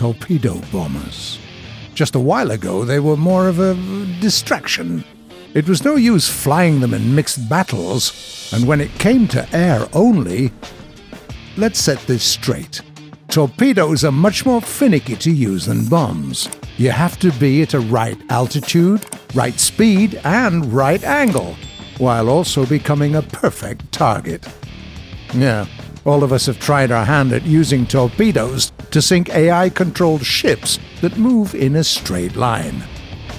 torpedo bombers. Just a while ago, they were more of a distraction. It was no use flying them in mixed battles, and when it came to air only, let's set this straight. Torpedoes are much more finicky to use than bombs. You have to be at a right altitude, right speed, and right angle, while also becoming a perfect target. Yeah, all of us have tried our hand at using torpedoes to sink AI-controlled ships that move in a straight line.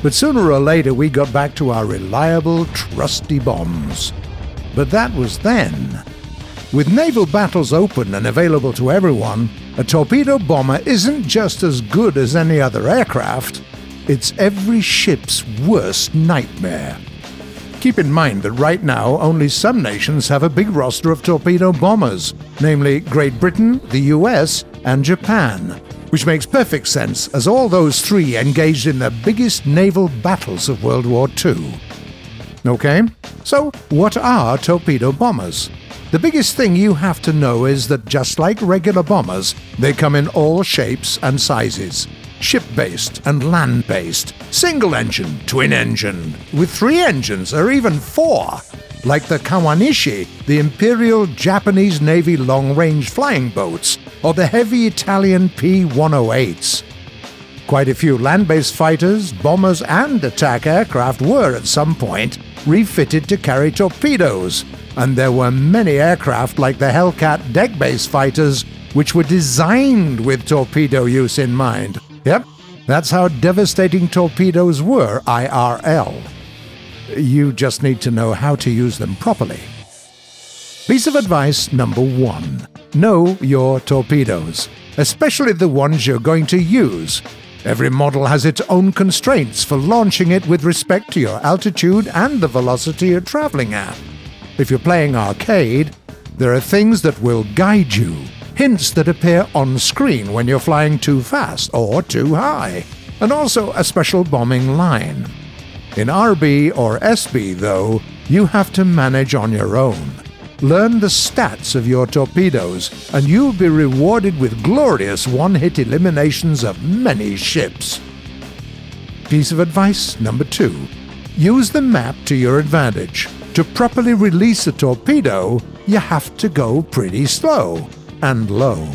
But sooner or later we got back to our reliable, trusty bombs. But that was then. With naval battles open and available to everyone, a torpedo bomber isn't just as good as any other aircraft, it's every ship's worst nightmare. Keep in mind that right now only some nations have a big roster of torpedo bombers, namely Great Britain, the US, and Japan, which makes perfect sense as all those three engaged in the biggest naval battles of World War II. Okay, so what are torpedo bombers? The biggest thing you have to know is that just like regular bombers, they come in all shapes and sizes ship based and land based, single engine, twin engine, with three engines or even four, like the Kawanishi, the Imperial Japanese Navy long range flying boats, or the heavy Italian P 108s. Quite a few land based fighters, bombers, and attack aircraft were at some point refitted to carry torpedoes, and there were many aircraft like the Hellcat deck based fighters which were designed with torpedo use in mind. Yep, that's how devastating torpedoes were IRL. You just need to know how to use them properly. Piece of advice number one Know your torpedoes, especially the ones you're going to use. Every model has its own constraints for launching it with respect to your altitude and the velocity you're traveling at. If you're playing arcade, there are things that will guide you hints that appear on screen when you're flying too fast or too high, and also a special bombing line. In RB or SB, though, you have to manage on your own. Learn the stats of your torpedoes, and you'll be rewarded with glorious one hit eliminations of many ships. Piece of advice number two use the map to your advantage. To properly release a torpedo, you have to go pretty slow and low.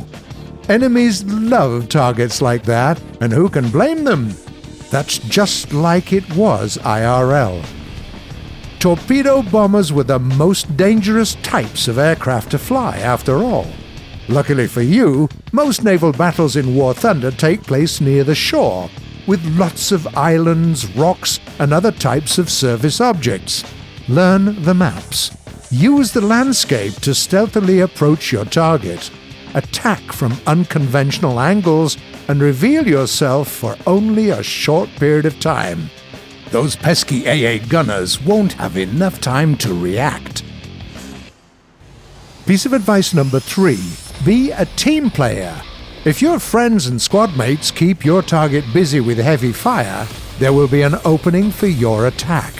Enemies love targets like that, and who can blame them? That's just like it was IRL. Torpedo bombers were the most dangerous types of aircraft to fly, after all. Luckily for you, most naval battles in War Thunder take place near the shore, with lots of islands, rocks, and other types of surface objects. Learn the maps. Use the landscape to stealthily approach your target, attack from unconventional angles, and reveal yourself for only a short period of time. Those pesky AA gunners won't have enough time to react. Piece of advice number three be a team player. If your friends and squad mates keep your target busy with heavy fire, there will be an opening for your attack.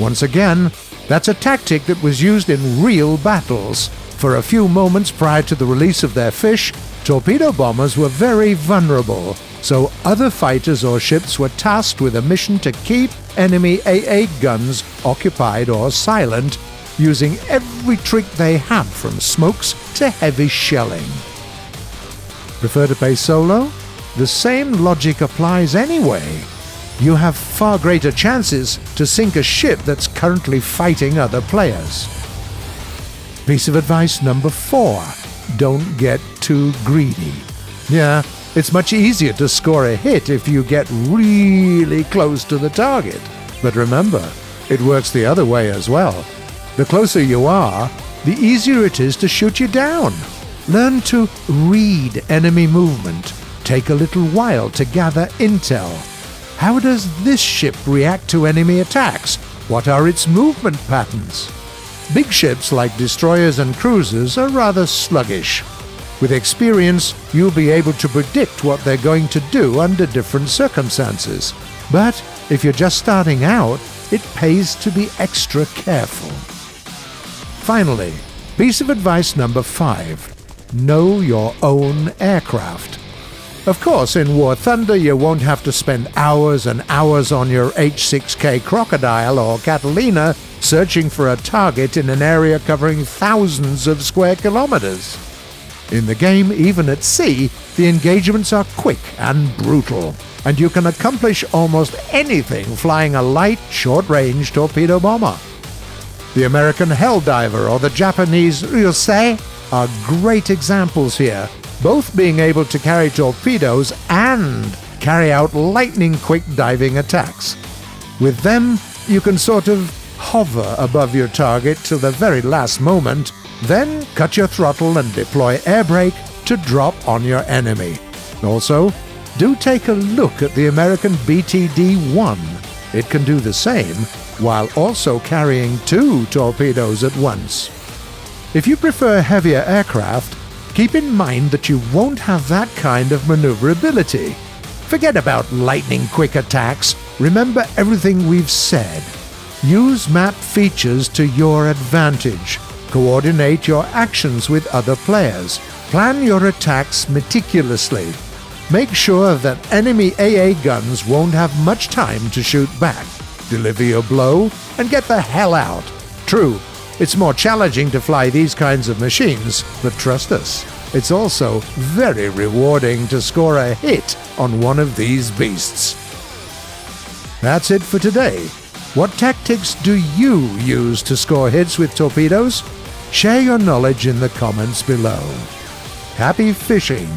Once again, that's a tactic that was used in real battles. For a few moments prior to the release of their fish, torpedo bombers were very vulnerable, so other fighters or ships were tasked with a mission to keep enemy AA guns occupied or silent, using every trick they had from smokes to heavy shelling. Prefer to play solo? The same logic applies anyway you have far greater chances to sink a ship that's currently fighting other players. Piece of advice number four don't get too greedy. Yeah, it's much easier to score a hit if you get really close to the target. But remember, it works the other way as well. The closer you are, the easier it is to shoot you down. Learn to read enemy movement. Take a little while to gather intel how does this ship react to enemy attacks? What are its movement patterns? Big ships like destroyers and cruisers are rather sluggish. With experience, you'll be able to predict what they're going to do under different circumstances. But if you're just starting out, it pays to be extra careful. Finally, piece of advice number five know your own aircraft. Of course, in War Thunder, you won't have to spend hours and hours on your H6K Crocodile or Catalina searching for a target in an area covering thousands of square kilometers. In the game, even at sea, the engagements are quick and brutal, and you can accomplish almost anything flying a light, short range torpedo bomber. The American Helldiver or the Japanese Ryusei are great examples here, both being able to carry torpedoes and carry out lightning quick diving attacks. With them, you can sort of hover above your target till the very last moment, then cut your throttle and deploy air brake to drop on your enemy. Also, do take a look at the American BTD 1. It can do the same while also carrying two torpedoes at once. If you prefer heavier aircraft, keep in mind that you won't have that kind of maneuverability. Forget about lightning quick attacks. Remember everything we've said. Use map features to your advantage. Coordinate your actions with other players. Plan your attacks meticulously. Make sure that enemy AA guns won't have much time to shoot back. Deliver your blow and get the hell out. True, it's more challenging to fly these kinds of machines, but trust us, it's also very rewarding to score a hit on one of these beasts. That's it for today. What tactics do you use to score hits with torpedoes? Share your knowledge in the comments below. Happy fishing!